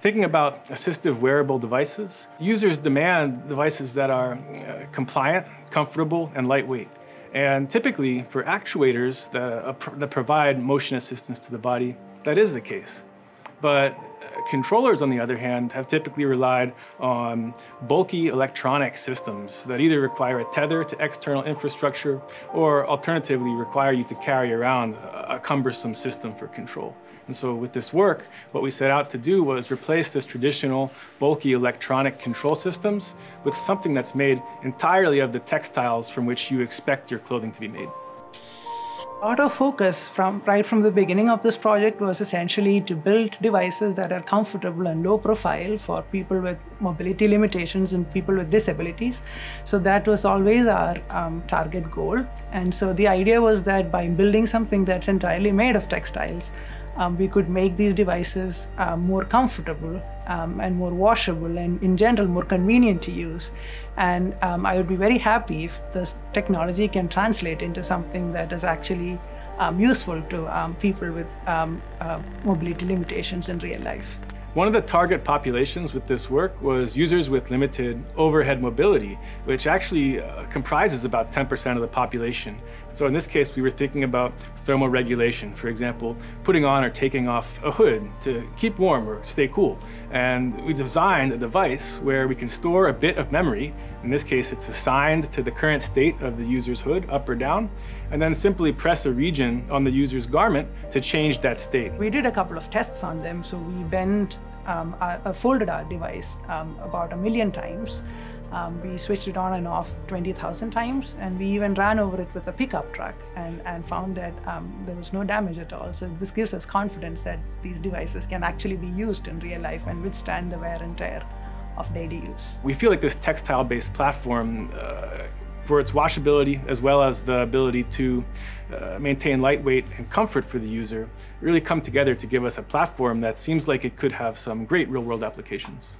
Thinking about assistive wearable devices, users demand devices that are uh, compliant, comfortable, and lightweight. And typically, for actuators that, uh, that provide motion assistance to the body, that is the case. But uh, controllers, on the other hand, have typically relied on bulky electronic systems that either require a tether to external infrastructure or alternatively require you to carry around a cumbersome system for control. And so with this work, what we set out to do was replace this traditional bulky electronic control systems with something that's made entirely of the textiles from which you expect your clothing to be made. Our focus from right from the beginning of this project was essentially to build devices that are comfortable and low profile for people with mobility limitations and people with disabilities. So that was always our um, target goal. And so the idea was that by building something that's entirely made of textiles, um, we could make these devices uh, more comfortable um, and more washable and in general more convenient to use. And um, I would be very happy if this technology can translate into something that is actually useful to um, people with um, uh, mobility limitations in real life. One of the target populations with this work was users with limited overhead mobility, which actually uh, comprises about 10% of the population. So in this case, we were thinking about thermal regulation, for example, putting on or taking off a hood to keep warm or stay cool. And we designed a device where we can store a bit of memory. In this case, it's assigned to the current state of the user's hood, up or down, and then simply press a region on the user's garment to change that state. We did a couple of tests on them. So we bent um, uh, folded our device um, about a million times. Um, we switched it on and off 20,000 times, and we even ran over it with a pickup truck and, and found that um, there was no damage at all. So this gives us confidence that these devices can actually be used in real life and withstand the wear and tear of daily use. We feel like this textile-based platform uh, for its washability as well as the ability to uh, maintain lightweight and comfort for the user really come together to give us a platform that seems like it could have some great real-world applications.